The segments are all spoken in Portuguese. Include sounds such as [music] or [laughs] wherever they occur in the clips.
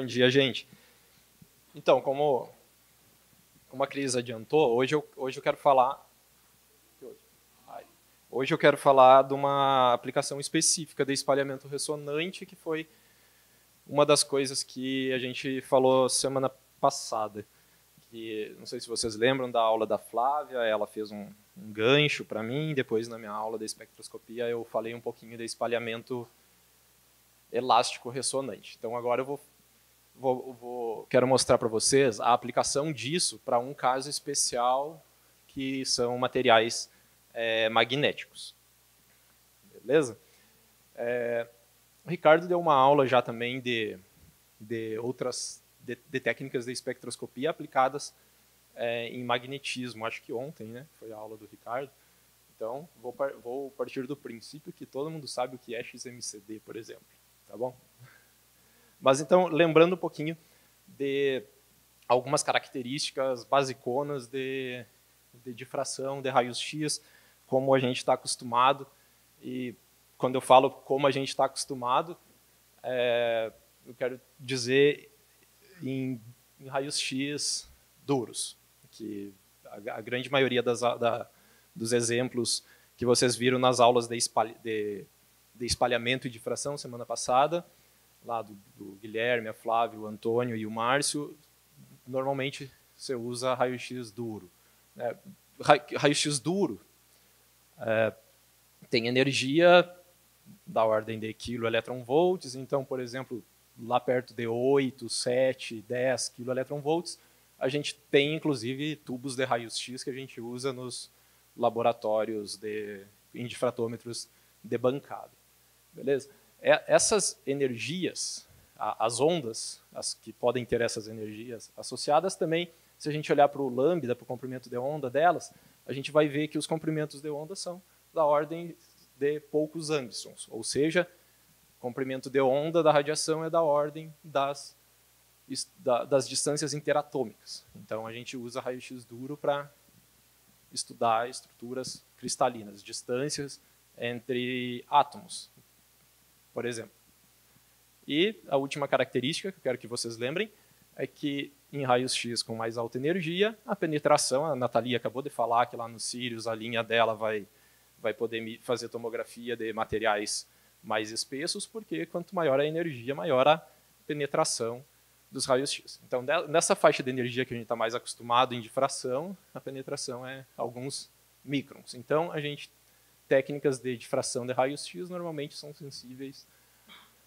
Bom dia, gente. Então, como, como a Cris adiantou, hoje eu, hoje eu quero falar. Hoje eu quero falar de uma aplicação específica de espalhamento ressonante, que foi uma das coisas que a gente falou semana passada. Que, não sei se vocês lembram da aula da Flávia, ela fez um, um gancho para mim, depois na minha aula de espectroscopia eu falei um pouquinho de espalhamento elástico ressonante. Então agora eu vou, vou, vou quero mostrar para vocês a aplicação disso para um caso especial que são materiais é, magnéticos. Beleza? É, o Ricardo deu uma aula já também de, de outras de, de técnicas de espectroscopia aplicadas é, em magnetismo, acho que ontem, né? Foi a aula do Ricardo. Então, vou, vou partir do princípio que todo mundo sabe o que é XMCD, por exemplo tá bom? Mas então, lembrando um pouquinho de algumas características basiconas de, de difração, de raios X, como a gente está acostumado. E quando eu falo como a gente está acostumado, é, eu quero dizer em, em raios X duros, que a, a grande maioria das, da, dos exemplos que vocês viram nas aulas de, de de espalhamento e difração semana passada, lá do, do Guilherme, a Flávio, o Antônio e o Márcio, normalmente você usa raio-x duro. É, raio-x duro é, tem energia da ordem de kV, então, por exemplo, lá perto de 8, 7, 10 kV, a gente tem, inclusive, tubos de raios-x que a gente usa nos laboratórios de, em difratômetros de bancada. Beleza? É, essas energias, as ondas, as que podem ter essas energias associadas também, se a gente olhar para o lambda, para o comprimento de onda delas, a gente vai ver que os comprimentos de onda são da ordem de poucos angstroms, ou seja, comprimento de onda da radiação é da ordem das, das distâncias interatômicas. Então a gente usa raio-x duro para estudar estruturas cristalinas, distâncias entre átomos por exemplo. E a última característica que eu quero que vocês lembrem é que em raios X com mais alta energia, a penetração, a Natalia acabou de falar que lá no Sirius a linha dela vai, vai poder fazer tomografia de materiais mais espessos, porque quanto maior a energia, maior a penetração dos raios X. Então, nessa faixa de energia que a gente está mais acostumado em difração, a penetração é alguns microns. Então, a gente técnicas de difração de raios X normalmente são sensíveis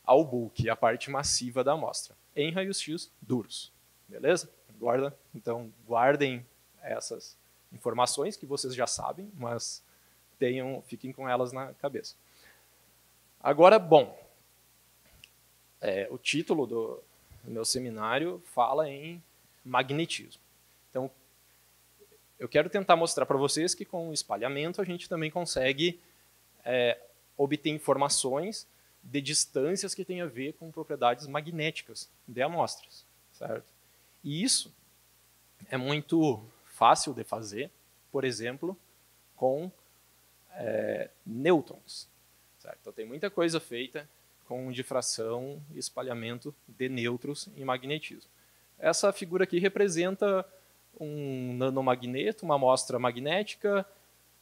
ao bulk, a parte massiva da amostra, em raios X duros. Beleza? Guarda, então guardem essas informações que vocês já sabem, mas tenham, fiquem com elas na cabeça. Agora, bom, é, o título do meu seminário fala em magnetismo. Eu quero tentar mostrar para vocês que com o espalhamento a gente também consegue é, obter informações de distâncias que têm a ver com propriedades magnéticas de amostras, certo? E isso é muito fácil de fazer, por exemplo, com é, nêutrons, certo? Então tem muita coisa feita com difração e espalhamento de nêutrons em magnetismo. Essa figura aqui representa um nanomagneto, uma amostra magnética,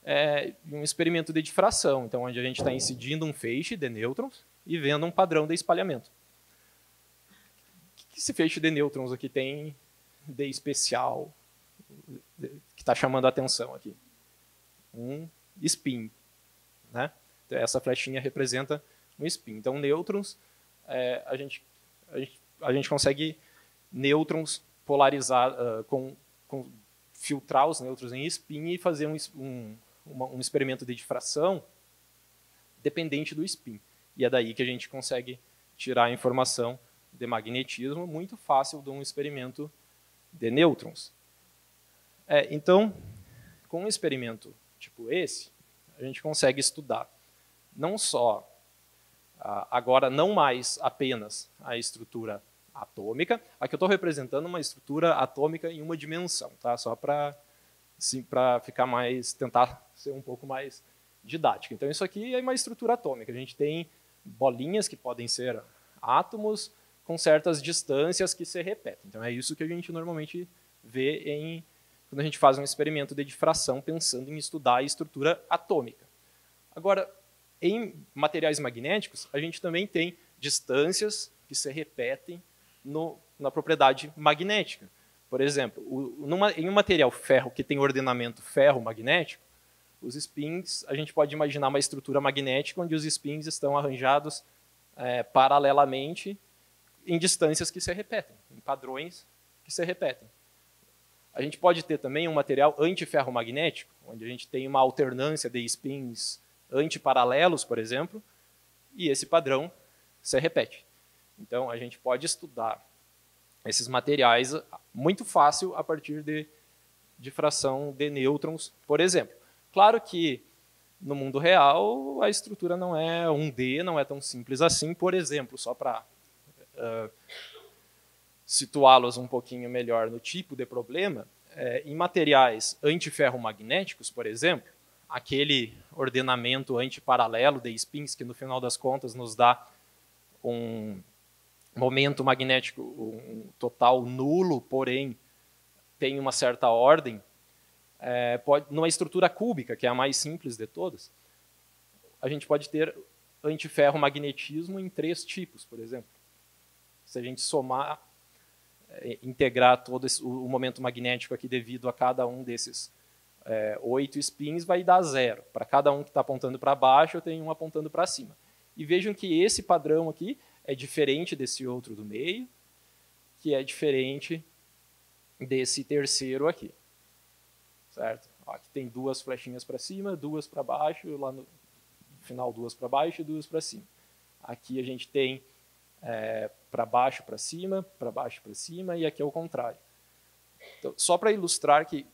é, um experimento de difração, então onde a gente está incidindo um feixe de nêutrons e vendo um padrão de espalhamento. O que esse feixe de nêutrons aqui tem de especial que está chamando a atenção aqui? Um spin. Né? Então, essa flechinha representa um spin. Então, nêutrons, é, a, gente, a, gente, a gente consegue nêutrons polarizar uh, com com, filtrar os nêutrons em spin e fazer um, um, uma, um experimento de difração dependente do spin. E é daí que a gente consegue tirar a informação de magnetismo muito fácil de um experimento de nêutrons. É, então, com um experimento tipo esse, a gente consegue estudar não só, agora não mais apenas a estrutura atômica. Aqui eu estou representando uma estrutura atômica em uma dimensão, tá? Só para ficar mais, tentar ser um pouco mais didático. Então isso aqui é uma estrutura atômica. A gente tem bolinhas que podem ser átomos com certas distâncias que se repetem. Então é isso que a gente normalmente vê em quando a gente faz um experimento de difração pensando em estudar a estrutura atômica. Agora, em materiais magnéticos, a gente também tem distâncias que se repetem no, na propriedade magnética. Por exemplo, o, numa, em um material ferro que tem ordenamento ferro-magnético, os spins, a gente pode imaginar uma estrutura magnética onde os spins estão arranjados é, paralelamente em distâncias que se repetem, em padrões que se repetem. A gente pode ter também um material antiferromagnético, onde a gente tem uma alternância de spins antiparalelos, por exemplo, e esse padrão se repete. Então, a gente pode estudar esses materiais muito fácil a partir de difração de nêutrons, por exemplo. Claro que no mundo real a estrutura não é 1D, não é tão simples assim. Por exemplo, só para uh, situá-los um pouquinho melhor no tipo de problema, é, em materiais antiferromagnéticos, por exemplo, aquele ordenamento antiparalelo de spins que no final das contas nos dá um momento magnético total nulo, porém tem uma certa ordem, é, pode, numa estrutura cúbica, que é a mais simples de todas, a gente pode ter antiferromagnetismo em três tipos, por exemplo. Se a gente somar, é, integrar todo esse, o, o, momento magnético aqui devido a cada um desses é, oito spins, vai dar zero. Para cada um que está apontando para baixo, eu tenho um apontando para cima. E vejam que esse padrão aqui é diferente desse outro do meio, que é diferente desse terceiro aqui. Certo? Aqui tem duas flechinhas para cima, duas para baixo, lá no final duas para baixo e duas para cima. Aqui a gente tem é, para baixo para cima, para baixo para cima, e aqui é o contrário. Então, só para ilustrar que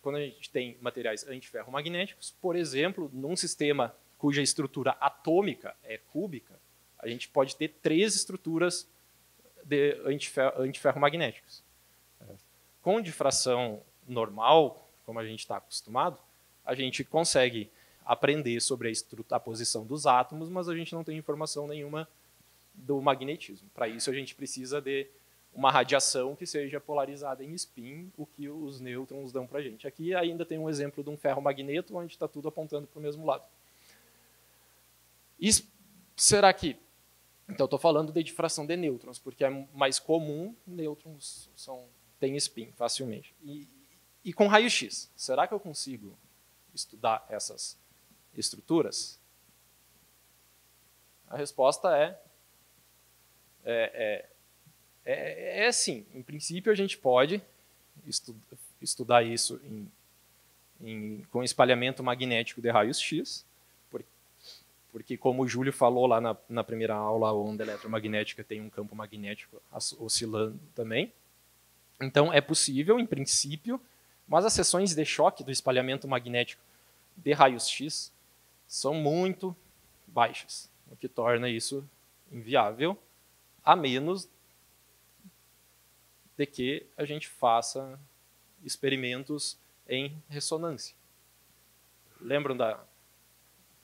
quando a gente tem materiais antiferromagnéticos, por exemplo, num sistema cuja estrutura atômica é cúbica, a gente pode ter três estruturas de antiferromagnéticos. Com difração normal, como a gente está acostumado, a gente consegue aprender sobre a, a, posição dos átomos, mas a gente não tem informação nenhuma do magnetismo. Para isso, a gente precisa de uma radiação que seja polarizada em spin, o que os nêutrons dão para a gente. Aqui ainda tem um exemplo de um ferromagneto, onde está tudo apontando para o mesmo lado. E será que então, estou falando de difração de nêutrons, porque é mais comum, nêutrons são, têm spin facilmente. E, e com raio-x, será que eu consigo estudar essas estruturas? A resposta é, é, é, é, é sim. Em princípio, a gente pode estu, estudar isso em, em, com espalhamento magnético de raios-x, porque como o Júlio falou lá na, na primeira aula, a onda eletromagnética tem um campo magnético oscilando também. Então é possível, em princípio, mas as seções de choque do espalhamento magnético de raios X são muito baixas, o que torna isso inviável, a menos de que a gente faça experimentos em ressonância. Lembram da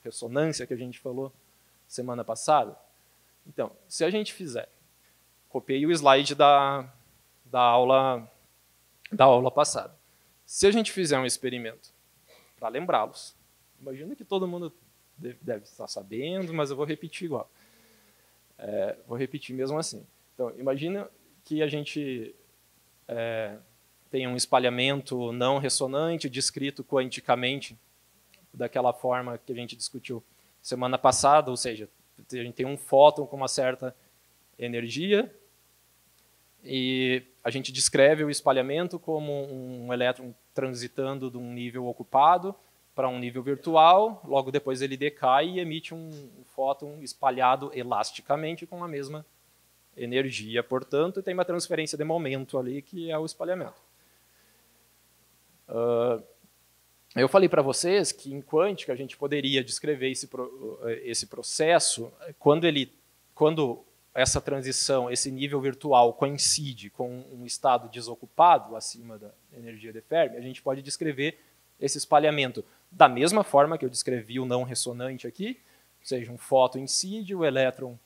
ressonância que a gente falou semana passada? Então, se a gente fizer, copiei o slide da, da, aula, da aula passada. Se a gente fizer um experimento para lembrá-los, imagino que todo mundo deve, deve, estar sabendo, mas eu vou repetir igual. É, vou repetir mesmo assim. Então, imagina que a gente é, tem um espalhamento não ressonante descrito quanticamente daquela forma que a gente discutiu semana passada, ou seja, a gente tem um fóton com uma certa energia e a gente descreve o espalhamento como um elétron transitando de um nível ocupado para um nível virtual, logo depois ele decai e emite um fóton espalhado elasticamente com a mesma energia, portanto, tem uma transferência de momento ali que é o espalhamento. Uh, eu falei para vocês que em quântica a gente poderia descrever esse, esse processo quando ele, quando essa transição, esse nível virtual coincide com um estado desocupado acima da energia de Fermi, a gente pode descrever esse espalhamento da mesma forma que eu descrevi o não ressonante aqui, ou seja, um fóton incide, o elétron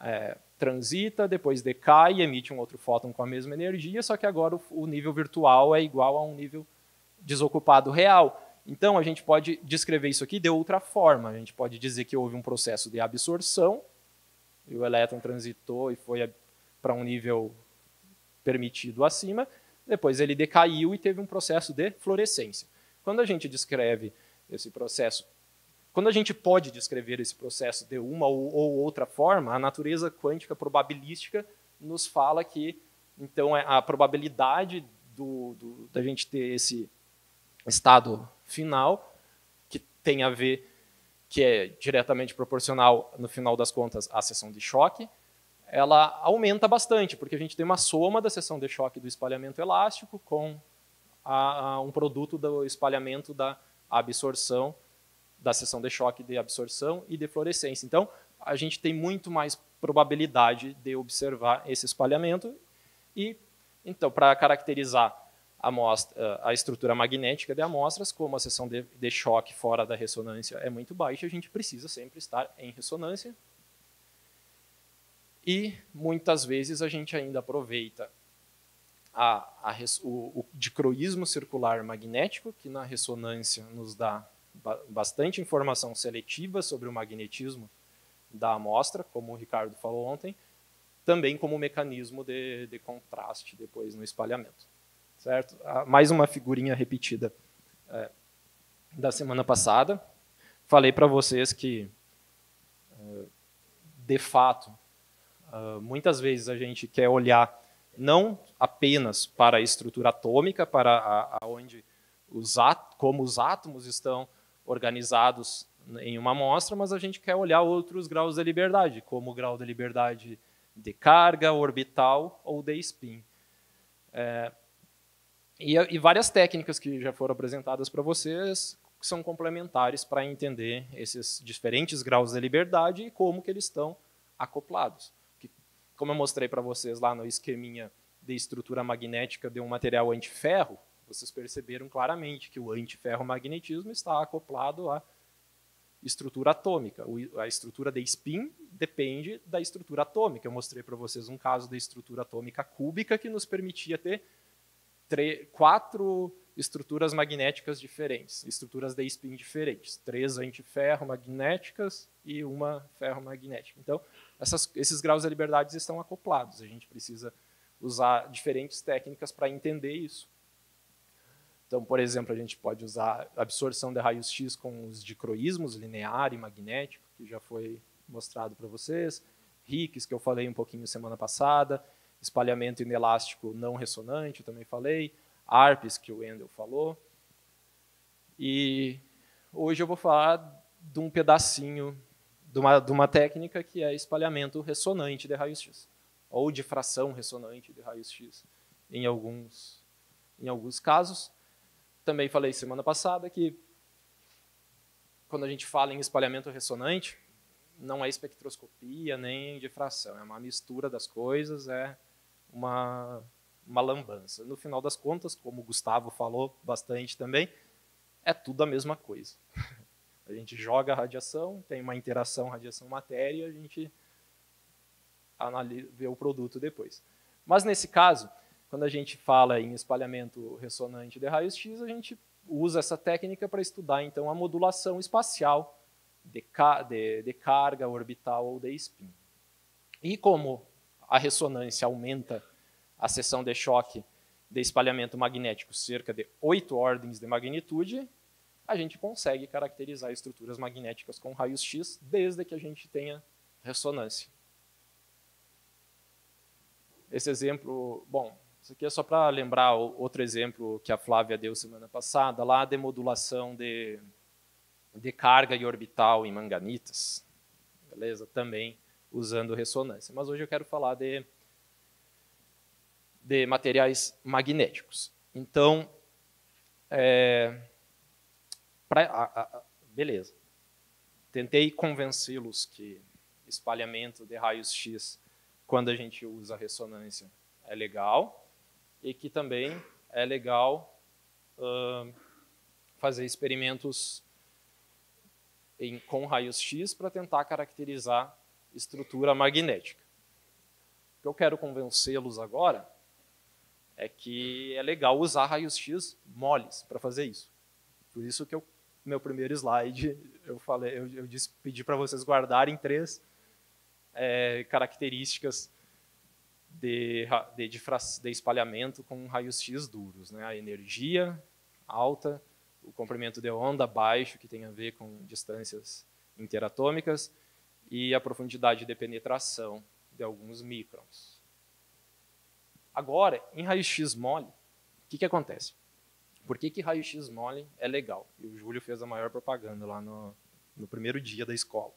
é, transita, depois decai e emite um outro fóton com a mesma energia, só que agora o nível virtual é igual a um nível desocupado real. Então, a gente pode descrever isso aqui de outra forma. A gente pode dizer que houve um processo de absorção, e o elétron transitou e foi para um nível permitido acima, depois ele decaiu e teve um processo de fluorescência. Quando a gente descreve esse processo, quando a gente pode descrever esse processo de uma ou, ou outra forma, a natureza quântica probabilística nos fala que então é a probabilidade do, do, da gente ter esse estado final, que tem a ver, que é diretamente proporcional, no final das contas, à seção de choque, ela aumenta bastante, porque a gente tem uma soma da seção de choque do espalhamento elástico com a, a um produto do espalhamento da absorção, da seção de choque de absorção e de fluorescência. Então, a gente tem muito mais probabilidade de observar esse espalhamento e, então, para caracterizar a, amostra, a estrutura magnética de amostras, como a seção de, de choque fora da ressonância é muito baixa, a gente precisa sempre estar em ressonância. E muitas vezes a gente ainda aproveita a, a, o, o dicroísmo circular magnético, que na ressonância nos dá ba bastante informação seletiva sobre o magnetismo da amostra, como o Ricardo falou ontem, também como mecanismo de, de contraste depois no espalhamento certo? Ah, mais uma figurinha repetida é, da semana passada. Falei para vocês que, é, de fato, é, muitas vezes a gente quer olhar não apenas para a estrutura atômica, para a, a onde os como os átomos estão organizados em uma amostra, mas a gente quer olhar outros graus da liberdade, como o grau da liberdade de carga, orbital ou de spin. É, e, e várias técnicas que já foram apresentadas para vocês são complementares para entender esses diferentes graus de liberdade e como que eles estão acoplados. Que, como eu mostrei para vocês lá no esqueminha de estrutura magnética de um material antiferro, vocês perceberam claramente que o antiferromagnetismo está acoplado à estrutura atômica. A estrutura de spin depende da estrutura atômica. Eu mostrei para vocês um caso da estrutura atômica cúbica que nos permitia ter quatro estruturas magnéticas diferentes, estruturas de spin diferentes, três antiferromagnéticas e uma ferromagnética. Então, essas, esses graus de liberdade estão acoplados. A gente precisa usar diferentes técnicas para entender isso. Então, por exemplo, a gente pode usar absorção de raios X com os dicroísmos, linear e magnético, que já foi mostrado para vocês, Higgs, que eu falei um pouquinho semana passada, espalhamento inelástico não ressonante, também falei, ARPS, que o Wendel falou. E hoje eu vou falar de um pedacinho de uma, de uma técnica que é espalhamento ressonante de raios-x, ou difração ressonante de raios-x, em alguns, em alguns casos. Também falei semana passada que quando a gente fala em espalhamento ressonante, não é espectroscopia nem difração, é uma mistura das coisas, é uma, uma lambança. No final das contas, como o Gustavo falou bastante também, é tudo a mesma coisa. [laughs] A gente joga a radiação, tem uma interação radiação-matéria, a gente analisa, vê o produto depois. Mas nesse caso, quando a gente fala em espalhamento ressonante de raios-x, a gente usa essa técnica para estudar então a modulação espacial de, de, de carga orbital ou de spin. E como a ressonância aumenta a seção de choque de espalhamento magnético cerca de 8 ordens de magnitude, a gente consegue caracterizar estruturas magnéticas com raios X desde que a gente tenha ressonância. Esse exemplo, bom, isso aqui é só para lembrar outro exemplo que a Flávia deu semana passada, lá de modulação de, de carga e orbital em manganitas, beleza? Também usando ressonância. Mas hoje eu quero falar de, de materiais magnéticos. Então, é, pra, a, a, beleza. Tentei convencê-los que espalhamento de raios X, quando a gente usa ressonância, é legal e que também é legal uh, fazer experimentos em, com raios X para tentar caracterizar estrutura magnética. que eu quero convencê-los agora é que é legal usar raios-x moles para fazer isso. Por isso que eu, meu primeiro slide eu falei, eu, eu disse, pedi para vocês guardarem três é, características de, de, de, de espalhamento com raios-x duros, né? A energia alta, o comprimento de onda baixo, que tem a ver com distâncias interatômicas, e a profundidade de penetração de alguns microns. Agora, em raio-x mole, o que, que acontece? Por que, que raio-x mole é legal? E o Júlio fez a maior propaganda lá no, no primeiro dia da escola.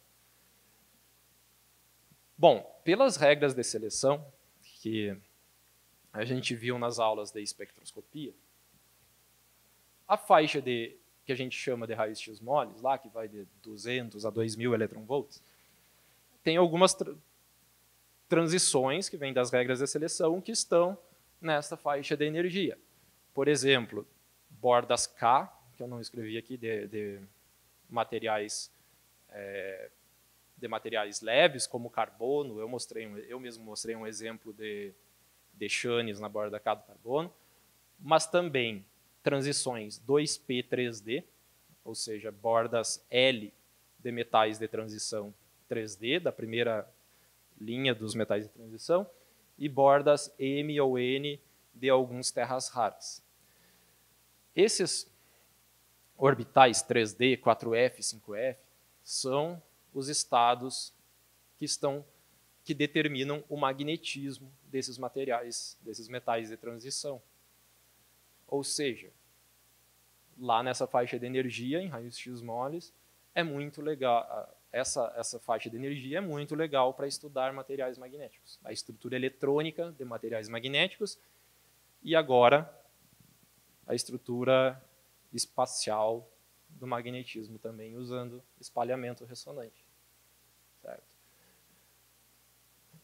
Bom, pelas regras de seleção que a gente viu nas aulas de espectroscopia, a faixa de que a gente chama de raios X moles, lá que vai de 200 a 2000 eletronvolts, tem algumas tra transições que vêm das regras de seleção que estão nessa faixa de energia. Por exemplo, bordas K, que eu não escrevi aqui, de, de materiais é, de materiais leves, como carbono. Eu mostrei, eu mesmo mostrei um exemplo de, de chanes na borda K do carbono, mas também transições 2p 3D, ou seja, bordas L de metais de transição 3D, da primeira linha dos metais de transição, e bordas M ou N de alguns terras raras. Esses orbitais 3D, 4F, 5F, são os estados que estão que determinam o magnetismo desses materiais, desses metais de transição. Ou seja, lá nessa faixa de energia, em raios X moles, é muito legal, essa, essa faixa de energia é muito legal para estudar materiais magnéticos. A estrutura eletrônica de materiais magnéticos e agora a estrutura espacial do magnetismo também, usando espalhamento ressonante. Certo?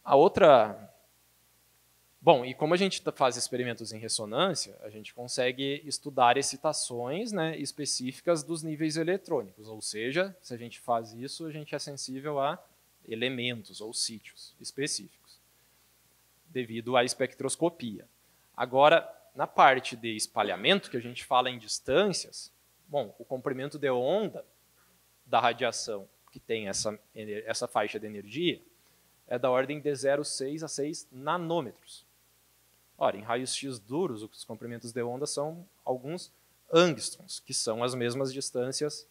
A outra... Bom, e como a gente faz experimentos em ressonância, a gente consegue estudar excitações né, específicas dos níveis eletrônicos, ou seja, se a gente faz isso, a gente é sensível a elementos ou sítios específicos, devido à espectroscopia. Agora, na parte de espalhamento, que a gente fala em distâncias, bom, o comprimento de onda da radiação que tem essa, essa faixa de energia é da ordem de 0,6 a 6 nanômetros. Ora, em raios X duros, os comprimentos de onda são alguns angstroms, que são as mesmas distâncias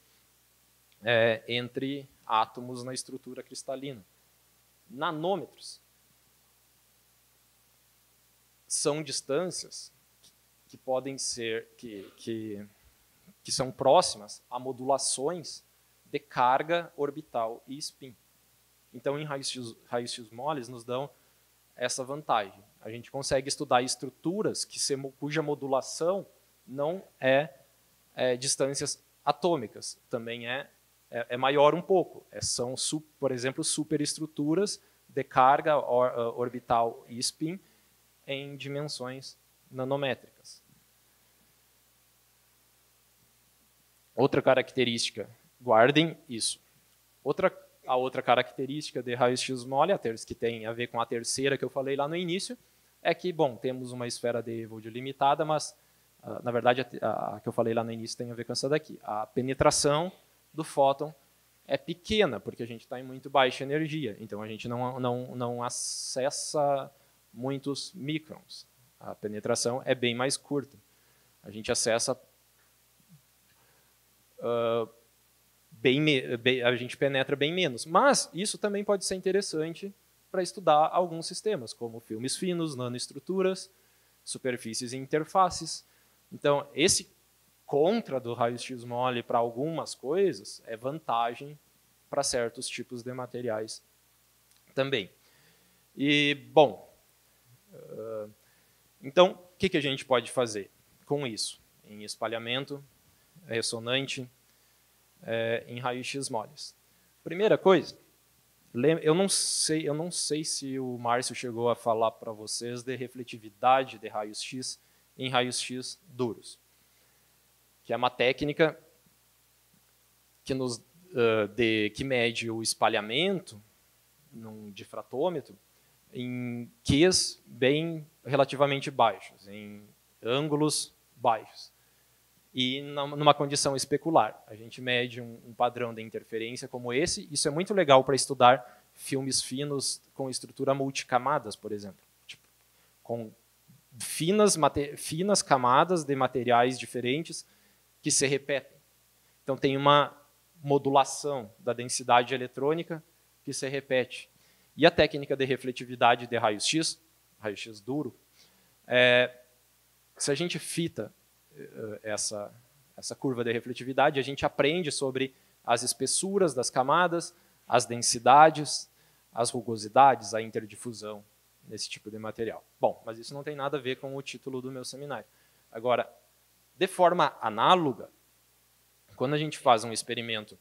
é, entre átomos na estrutura cristalina. Nanômetros são distâncias que podem ser, que, que, que são próximas a modulações de carga orbital e spin. Então, em raios-x raios moles, nos dão essa vantagem. A gente consegue estudar estruturas que, cuja modulação não é, é distâncias atômicas, também é, é, é maior um pouco. É, são, por exemplo, superestruturas de carga or, orbital e spin em dimensões nanométricas. Outra característica, guardem isso. Outra, a outra característica de raios-x mole, que tem a ver com a terceira que eu falei lá no início, é que, bom, temos uma esfera de Evold limitada, mas, uh, na verdade, a, a, que eu falei lá no início tem a ver com essa daqui. A penetração do fóton é pequena, porque a gente está em muito baixa energia, então a gente não, não, não acessa muitos microns. A penetração é bem mais curta. A gente acessa uh, bem, bem, a gente penetra bem menos. Mas isso também pode ser interessante para estudar alguns sistemas, como filmes finos, nanoestruturas, superfícies e interfaces. Então, esse contra do raio-x mole para algumas coisas é vantagem para certos tipos de materiais também. E, bom, uh, então, o que, que a gente pode fazer com isso? Em espalhamento, ressonante é, em raio-x moles. Primeira coisa, eu não sei, eu não sei se o Márcio chegou a falar para vocês de refletividade de raios-x em raios-x duros, que é uma técnica que nos uh, de, que mede o espalhamento num difratômetro em Qs bem relativamente baixos, em ângulos baixos. E numa condição especular. A gente mede um, um padrão de interferência como esse. Isso é muito legal para estudar filmes finos com estrutura multicamadas, por exemplo. Tipo, com finas, finas camadas de materiais diferentes que se repetem. Então tem uma modulação da densidade eletrônica que se repete. E a técnica de refletividade de raio-x, raio-x duro, é, se a gente fita essa, essa curva de refletividade, a gente aprende sobre as espessuras das camadas, as densidades, as rugosidades, a interdifusão nesse tipo de material. Bom, mas isso não tem nada a ver com o título do meu seminário. Agora, de forma análoga, quando a gente faz um experimento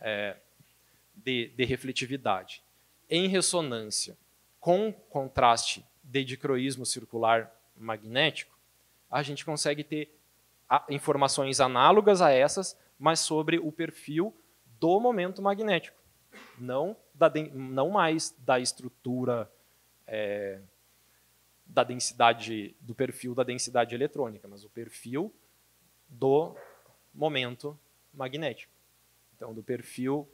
é, de, de refletividade em ressonância com contraste de dicroísmo circular magnético, a gente consegue ter informações análogas a essas, mas sobre o perfil do momento magnético, não, da, não mais da estrutura é, da densidade, do perfil da densidade eletrônica, mas o perfil do momento magnético. Então, do perfil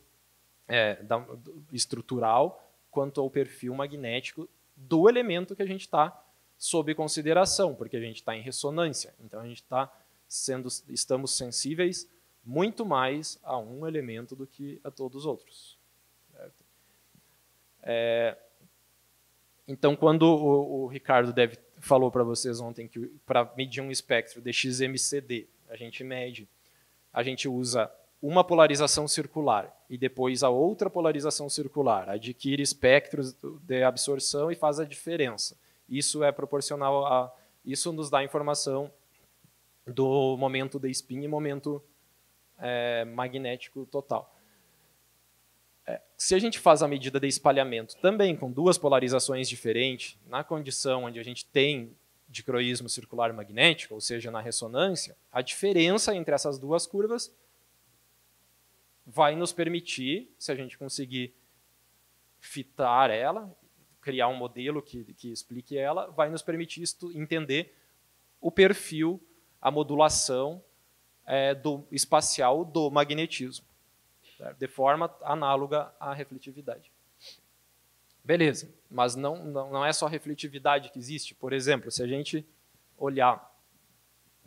é, da, do, estrutural quanto ao perfil magnético do elemento que a gente está sob consideração, porque a gente está em ressonância. Então, a gente está sendo, estamos sensíveis muito mais a um elemento do que a todos os outros. É, então, quando o, o Ricardo deve, falou para vocês ontem que para medir um espectro de XMCD, a gente mede, a gente usa uma polarização circular e depois a outra polarização circular, adquire espectros de absorção e faz a diferença. Isso é proporcional a isso nos dá informação do momento de spin e momento é, magnético total. É, se a gente faz a medida de espalhamento também com duas polarizações diferentes, na condição onde a gente tem dicroísmo circular magnético, ou seja, na ressonância, a diferença entre essas duas curvas vai nos permitir, se a gente conseguir fitar ela, criar um modelo que, que explique ela, vai nos permitir entender o perfil, a modulação é, do espacial do magnetismo de forma análoga à refletividade. Beleza, mas não, não, não é só refletividade que existe. Por exemplo, se a gente olhar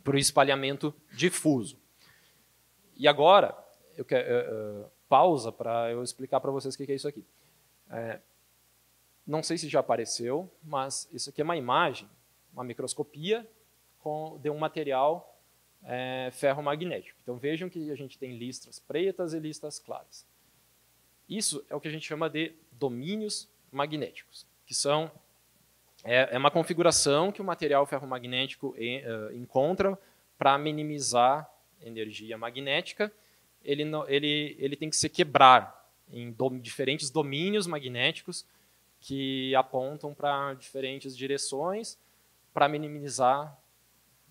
para o espalhamento difuso. E agora, eu quero, uh, uh, pausa para eu explicar para vocês o que é isso aqui. É, não sei se já apareceu, mas isso aqui é uma imagem, uma microscopia com, de um material é, ferromagnético. Então vejam que a gente tem listras pretas e listras claras. Isso é o que a gente chama de domínios magnéticos, que são é, é uma configuração que o material ferromagnético uh, encontra para minimizar energia magnética. Ele, ele, ele tem que se quebrar em do, diferentes domínios magnéticos que apontam para diferentes direções para minimizar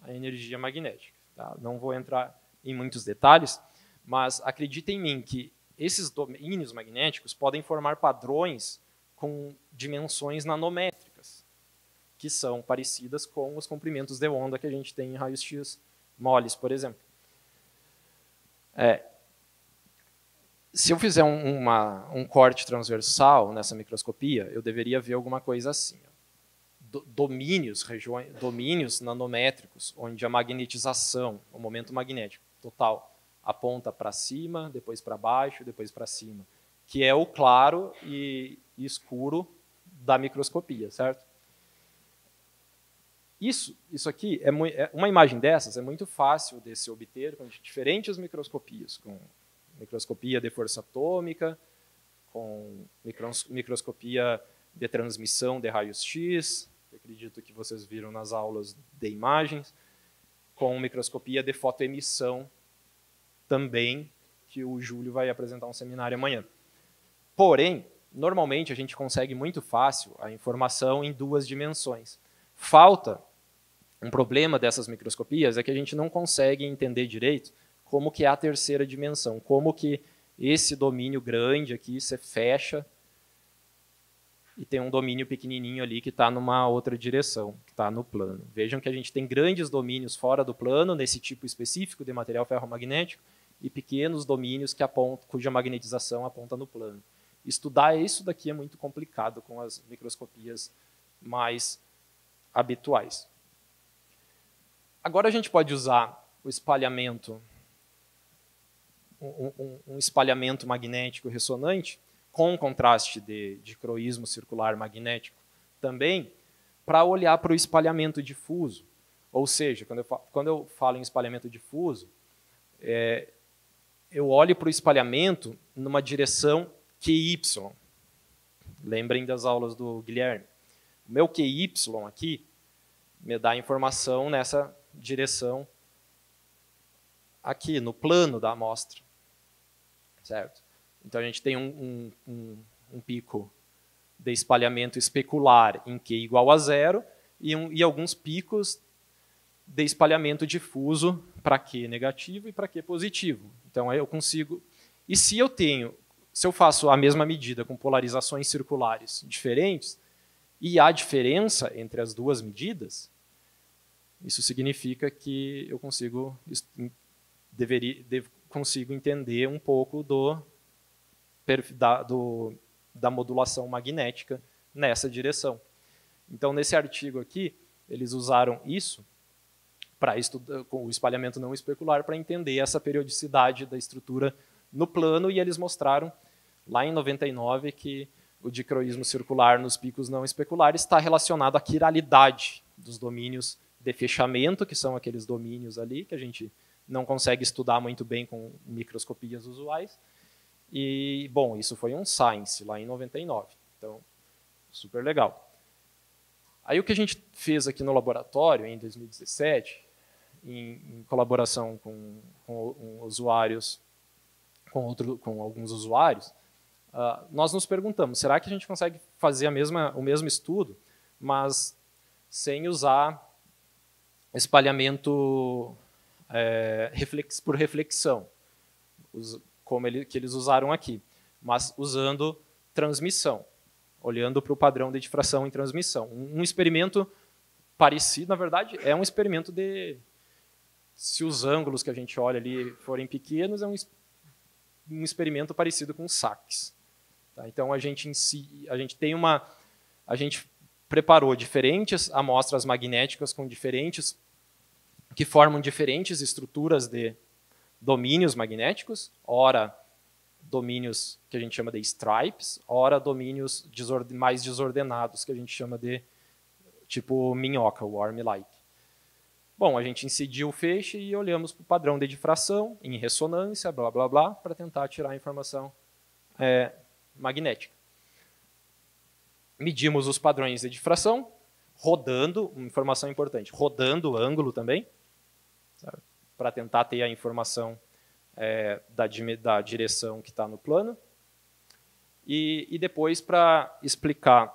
a energia magnética. Tá? Não vou entrar em muitos detalhes, mas acredita em mim que esses domínios magnéticos podem formar padrões com dimensões nanométricas, que são parecidas com os comprimentos de onda que a gente tem em raios X moles, por exemplo. É, se eu fizer um, uma, um corte transversal nessa microscopia, eu deveria ver alguma coisa assim domínios, regiões, domínios nanométricos, onde a magnetização, o momento magnético total, aponta para cima, depois para baixo, depois para cima, que é o claro e escuro da microscopia, certo? Isso, isso aqui, é, é uma imagem dessas é muito fácil de se obter com diferentes microscopias, com microscopia de força atômica, com microscopia de transmissão de raios X, acredito que vocês viram nas aulas de imagens, com microscopia de fotoemissão também, que o Júlio vai apresentar um seminário amanhã. Porém, normalmente a gente consegue muito fácil a informação em duas dimensões. Falta um problema dessas microscopias é que a gente não consegue entender direito como que é a terceira dimensão, como que esse domínio grande aqui se fecha e tem um domínio pequenininho ali que está numa outra direção, que está no plano. Vejam que a gente tem grandes domínios fora do plano, nesse tipo específico de material ferromagnético, e pequenos domínios que apontam, cuja magnetização aponta no plano. Estudar isso daqui é muito complicado com as microscopias mais habituais. Agora a gente pode usar o espalhamento, um, um, um espalhamento magnético ressonante, com contraste de, de croísmo circular magnético também, para olhar para o espalhamento difuso. Ou seja, quando eu, quando eu falo em espalhamento difuso, é, eu olho para o espalhamento numa direção QY. Lembrem das aulas do Guilherme. O meu QY aqui me dá informação nessa direção aqui, no plano da amostra. Certo? Então a gente tem um, um, um pico de espalhamento especular em Q igual a zero e, um, e alguns picos de espalhamento difuso para Q negativo e para Q positivo. Então eu consigo. E se eu tenho, se eu faço a mesma medida com polarizações circulares diferentes e há diferença entre as duas medidas, isso significa que eu consigo deveria, dev, consigo entender um pouco do da, do, da modulação magnética nessa direção. Então, nesse artigo aqui, eles usaram isso para estudar com o espalhamento não especular para entender essa periodicidade da estrutura no plano e eles mostraram lá em 99 que o dicroísmo circular nos picos não especulares está relacionado à quiralidade dos domínios de fechamento, que são aqueles domínios ali que a gente não consegue estudar muito bem com microscopias usuais, e, bom, isso foi um Science lá em 99. Então, super legal. Aí o que a gente fez aqui no laboratório em 2017, em, em colaboração com, com, com, usuários, com, outro, com alguns usuários, uh, nós nos perguntamos, será que a gente consegue fazer mesma, o mesmo estudo, mas sem usar espalhamento é, reflex, por reflexão? Como ele, que eles usaram aqui, mas usando transmissão, olhando para o padrão de difração em transmissão. Um, um experimento parecido, na verdade, é um experimento de se os ângulos que a gente olha ali forem pequenos, é um, um experimento parecido com saques. Tá? Então a gente si, a gente tem uma, a gente preparou diferentes amostras magnéticas com diferentes que formam diferentes estruturas de domínios magnéticos, ora domínios que a gente chama de stripes, ora domínios mais desordenados, que a gente chama de tipo minhoca, worm-like. Bom, a gente incidiu o feixe e olhamos para o padrão de difração em ressonância, blá, blá, blá, para tentar tirar a informação é, magnética. Medimos os padrões de difração, rodando, informação importante, rodando o ângulo também, para tentar ter a informação é, da, da, direção que está no plano. E, e depois, para explicar,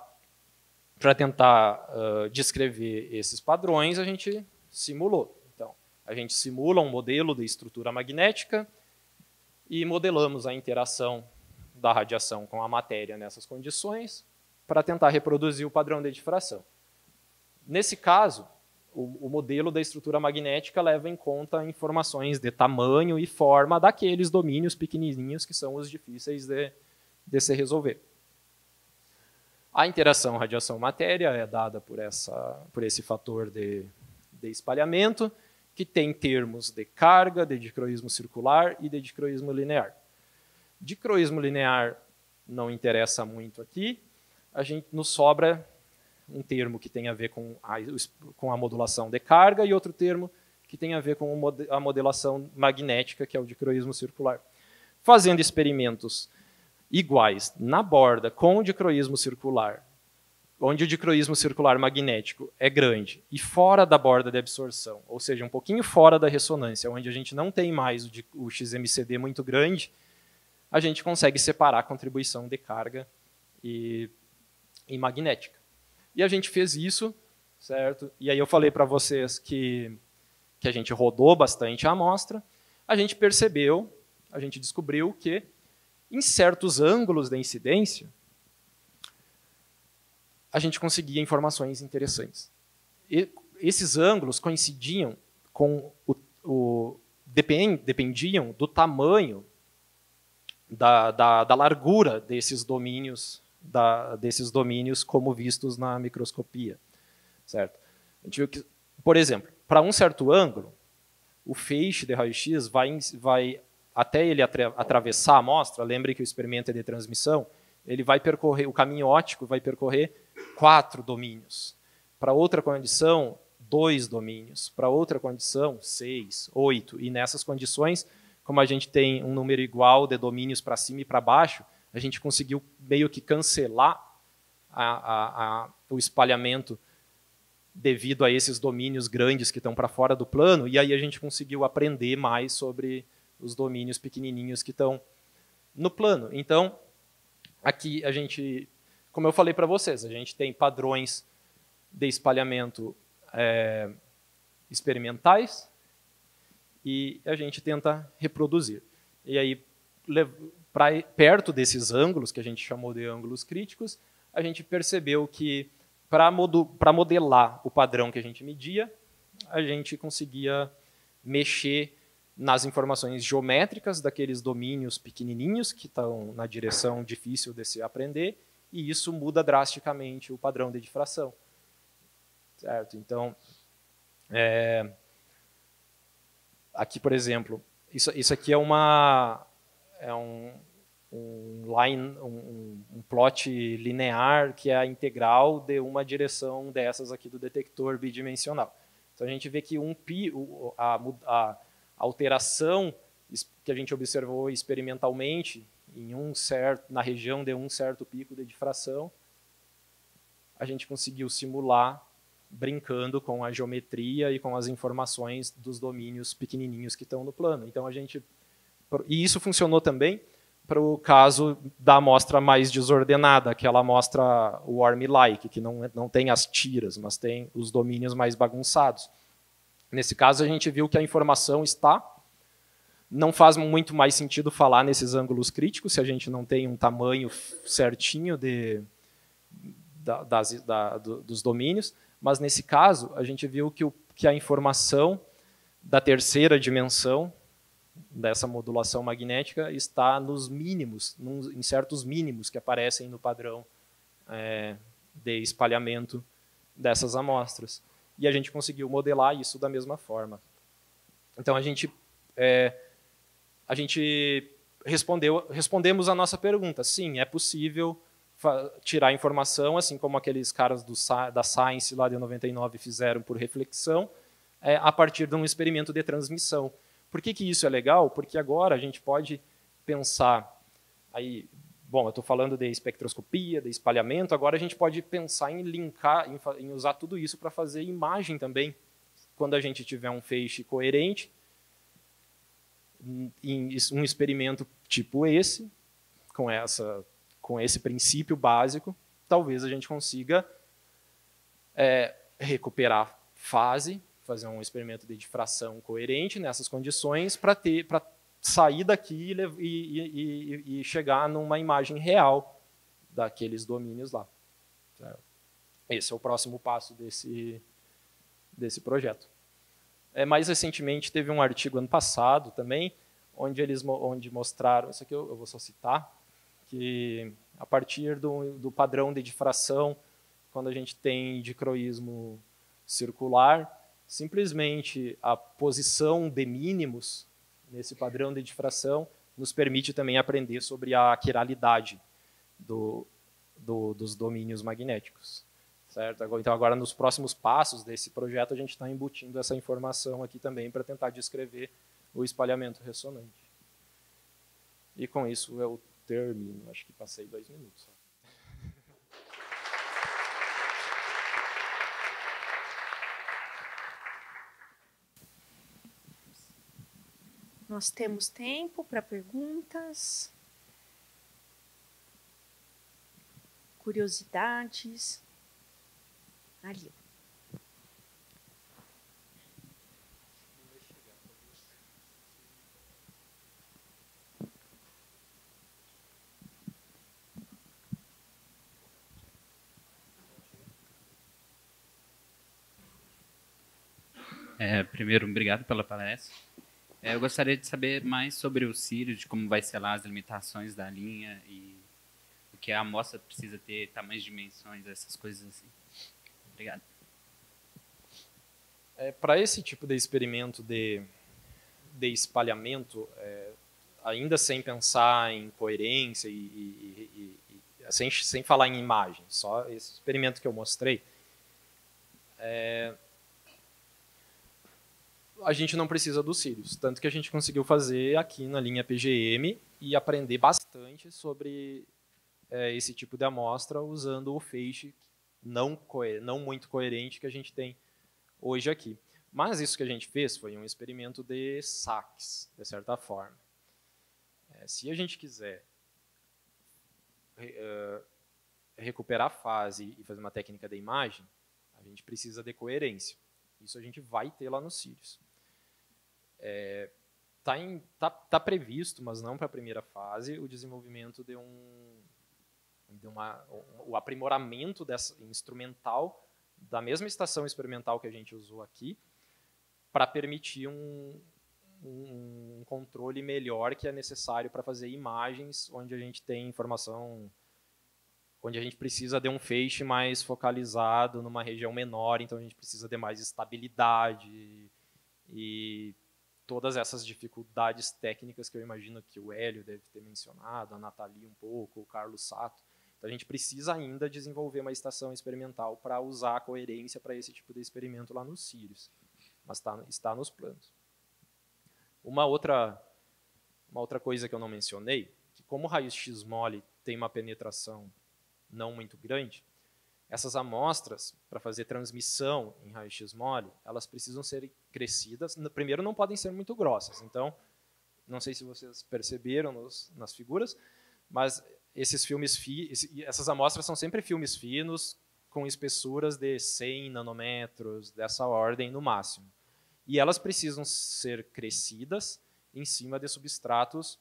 para tentar uh, descrever esses padrões, a gente simulou. Então, a gente simula um modelo de estrutura magnética e modelamos a interação da radiação com a matéria nessas condições para tentar reproduzir o padrão de difração. Nesse caso, o, o, modelo da estrutura magnética leva em conta informações de tamanho e forma daqueles domínios pequenininhos que são os difíceis de, de se resolver. A interação radiação-matéria é dada por, essa, por esse fator de, de espalhamento, que tem termos de carga, de dicroísmo circular e de dicroísmo linear. Dicroísmo linear não interessa muito aqui, a gente nos sobra um termo que tem a ver com a, com a modulação de carga e outro termo que tem a ver com a modelação magnética, que é o dicroísmo circular. Fazendo experimentos iguais na borda com o dicroísmo circular, onde o dicroísmo circular magnético é grande, e fora da borda de absorção, ou seja, um pouquinho fora da ressonância, onde a gente não tem mais o, XMCD muito grande, a gente consegue separar a contribuição de carga e, e magnética. E a gente fez isso, certo? E aí eu falei para vocês que, que a gente rodou bastante a amostra. A gente percebeu, a gente descobriu que em certos ângulos da incidência, a gente conseguia informações interessantes. E esses ângulos coincidiam com o, o dependiam do tamanho da, da, da largura desses domínios da, desses domínios como vistos na microscopia, certo? A gente viu que, por exemplo, para um certo ângulo, o feixe de raio-x vai, vai até ele atra atravessar a amostra. Lembre que o experimento é de transmissão. Ele vai percorrer o caminho óptico vai percorrer quatro domínios. Para outra condição, dois domínios. Para outra condição, seis, oito. E nessas condições, como a gente tem um número igual de domínios para cima e para baixo, a gente conseguiu meio que cancelar a, a, a, o espalhamento devido a esses domínios grandes que estão para fora do plano, e aí a gente conseguiu aprender mais sobre os domínios pequenininhos que estão no plano. Então, aqui a gente, como eu falei para vocês, a gente tem padrões de espalhamento é, experimentais e a gente tenta reproduzir. E aí, perto desses ângulos, que a gente chamou de ângulos críticos, a gente percebeu que para modelar o padrão que a gente media, a gente conseguia mexer nas informações geométricas daqueles domínios pequenininhos que estão na direção difícil de se aprender, e isso muda drasticamente o padrão de difração. Certo? Então, é, aqui, por exemplo, isso, isso aqui é uma é um, um line, um, um, plot linear que é a integral de uma direção dessas aqui do detector bidimensional. Então a gente vê que um pi, a, a alteração que a gente observou experimentalmente em um certo, na região de um certo pico de difração, a gente conseguiu simular brincando com a geometria e com as informações dos domínios pequenininhos que estão no plano. Então a gente e isso funcionou também para o caso da amostra mais desordenada, aquela amostra worm-like, que não, não tem as tiras, mas tem os domínios mais bagunçados. Nesse caso, a gente viu que a informação está. Não faz muito mais sentido falar nesses ângulos críticos se a gente não tem um tamanho certinho de, da, das, da, do, dos domínios, mas nesse caso, a gente viu que, o, que a informação da terceira dimensão dessa modulação magnética está nos mínimos, num, em certos mínimos que aparecem no padrão é, de espalhamento dessas amostras. E a gente conseguiu modelar isso da mesma forma. Então a gente, é, a gente respondeu, respondemos a nossa pergunta. Sim, é possível tirar informação, assim como aqueles caras do, da Science lá de 99 fizeram por reflexão, é, a partir de um experimento de transmissão. Por que, que isso é legal? Porque agora a gente pode pensar aí, bom, eu estou falando de espectroscopia, de espalhamento, agora a gente pode pensar em linkar, em, em usar tudo isso para fazer imagem também. Quando a gente tiver um feixe coerente, em um experimento tipo esse, com essa com esse princípio básico, talvez a gente consiga é, recuperar fase, fazer um experimento de difração coerente nessas condições para ter para sair daqui e, e, e, e, chegar numa imagem real daqueles domínios lá. Esse é o próximo passo desse, desse projeto. É, mais recentemente, teve um artigo ano passado também, onde eles onde mostraram, isso aqui eu, eu vou só citar, que a partir do, do padrão de difração, quando a gente tem dicroísmo circular, simplesmente a posição de mínimos nesse padrão de difração nos permite também aprender sobre a quiralidade do, do, dos domínios magnéticos. Certo? Então, agora, nos próximos passos desse projeto, a gente está embutindo essa informação aqui também para tentar descrever o espalhamento ressonante. E com isso eu termino. Acho que passei dois minutos. Nós temos tempo para perguntas, curiosidades. Ali. É, primeiro, obrigado pela palestra. É, eu gostaria de saber mais sobre o Sirius, de como vai ser lá as limitações da linha e o que a amostra precisa ter, tamanhos, dimensões, essas coisas assim. Obrigado. É, Para esse tipo de experimento de, de espalhamento, é, ainda sem pensar em coerência e, e, e, e sem, sem falar em imagem, só esse experimento que eu mostrei, é, a gente não precisa dos cílios. Tanto que a gente conseguiu fazer aqui na linha PGM e aprender bastante sobre é, esse tipo de amostra usando o feixe não, não muito coerente que a gente tem hoje aqui. Mas isso que a gente fez foi um experimento de saques, de certa forma. É, se a gente quiser uh, recuperar a fase e fazer uma técnica de imagem, a gente precisa de coerência. Isso a gente vai ter lá no Sirius. É, tá, tá, tá, previsto, mas não para a primeira fase, o desenvolvimento de um, de uma, um, o aprimoramento dessa instrumental da mesma estação experimental que a gente usou aqui, para permitir um, um, controle melhor que é necessário para fazer imagens onde a gente tem informação, onde a gente precisa de um feixe mais focalizado numa região menor, então a gente precisa de mais estabilidade e todas essas dificuldades técnicas que eu imagino que o Hélio deve ter mencionado, a Nathalie um pouco, o Carlos Sato. Então a gente precisa ainda desenvolver uma estação experimental para usar a coerência para esse tipo de experimento lá no Sirius. Mas tá, está nos planos. Uma outra, uma outra coisa que eu não mencionei, que como o raio-x mole tem uma penetração não muito grande, essas amostras, para fazer transmissão em raio-x mole, elas precisam ser crescidas. Primeiro, não podem ser muito grossas. Então, não sei se vocês perceberam nos, nas figuras, mas esses filmes, fi, essas amostras são sempre filmes finos, com espessuras de 100 nanômetros, dessa ordem no máximo. E elas precisam ser crescidas em cima de substratos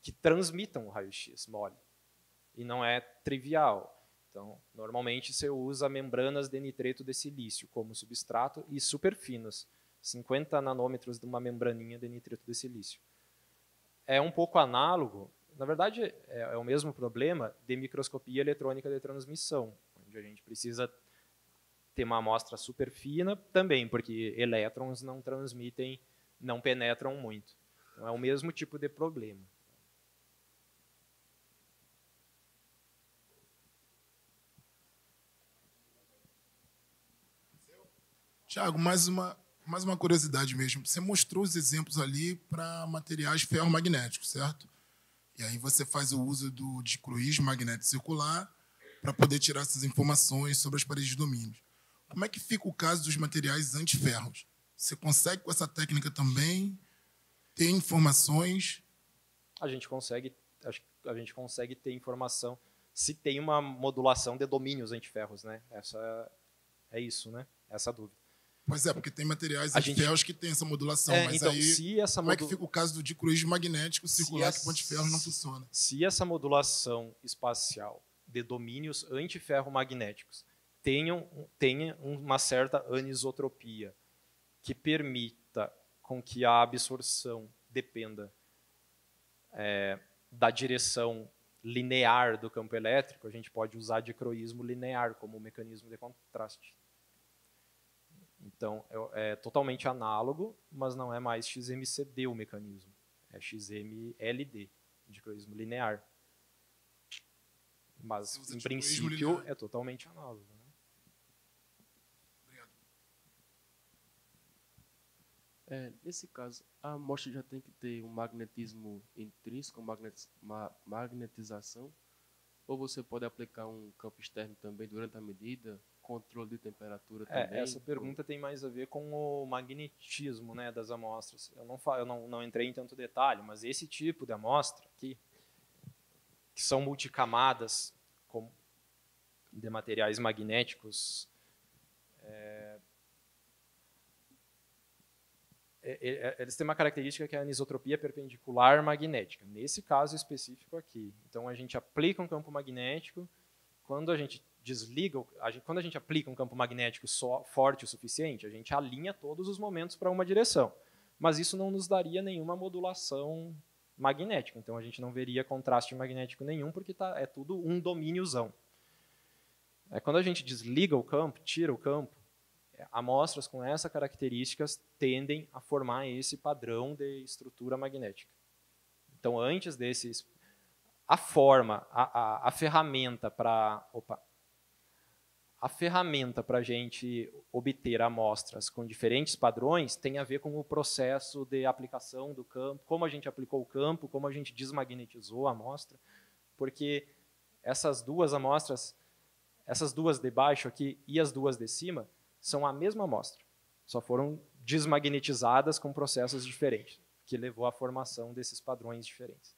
que transmitam o raio-x mole. E não é trivial. Então, normalmente você usa membranas de nitreto de silício como substrato e super finas, 50 nanômetros de uma membraninha de nitreto de silício. É um pouco análogo, na verdade é, é o mesmo problema de microscopia eletrônica de transmissão, onde a gente precisa ter uma amostra super fina também, porque elétrons não transmitem, não penetram muito. Então, é o mesmo tipo de problema. Tiago, mais uma, mais uma curiosidade mesmo. Você mostrou os exemplos ali para materiais ferromagnéticos, certo? E aí você faz o uso do dicroísmo magnético circular para poder tirar essas informações sobre as paredes de domínios. Como é que fica o caso dos materiais antiferros? Você consegue com essa técnica também ter informações? A gente consegue, a gente consegue ter informação se tem uma modulação de domínios antiferros, né? Essa é isso, né? Essa é dúvida. Pois é, porque tem materiais a antiferros gente... que tem essa modulação, é, mas então, aí se essa como é que fica o caso do dicroísmo magnético circular essa... que o antiferro não funciona? Se essa modulação espacial de domínios antiferromagnéticos tenham, tenha uma certa anisotropia que permita com que a absorção dependa é, da direção linear do campo elétrico, a gente pode usar dicroísmo linear como mecanismo de contraste. Então, é, é, totalmente análogo, mas não é mais XMCD o mecanismo. É XMLD, dicroísmo linear. Mas, em princípio, é totalmente análogo. Né? Obrigado. É, nesse caso, a amostra já tem que ter um magnetismo intrínseco, uma magnetização, ou você pode aplicar um campo externo também durante a medida, controle de temperatura é, também? Essa pergunta tem mais a ver com o magnetismo né, das amostras. Eu, não, eu não, não entrei em tanto detalhe, mas esse tipo de amostra aqui, que são multicamadas com, de materiais magnéticos, é, é, é, eles têm uma característica que é a anisotropia perpendicular magnética. Nesse caso específico aqui. Então, a gente aplica um campo magnético, quando a gente desliga, a gente, quando a gente aplica um campo magnético só, forte o suficiente, a gente alinha todos os momentos para uma direção. Mas isso não nos daria nenhuma modulação magnética. Então a gente não veria contraste magnético nenhum, porque tá, é tudo um domíniozão. É, quando a gente desliga o campo, tira o campo, é, amostras com essas características tendem a formar esse padrão de estrutura magnética. Então, antes desses, a forma, a, a, a ferramenta para, a ferramenta para a gente obter amostras com diferentes padrões tem a ver com o processo de aplicação do campo, como a gente aplicou o campo, como a gente desmagnetizou a amostra, porque essas duas amostras, essas duas de baixo aqui e as duas de cima, são a mesma amostra, só foram desmagnetizadas com processos diferentes, que levou à formação desses padrões diferentes.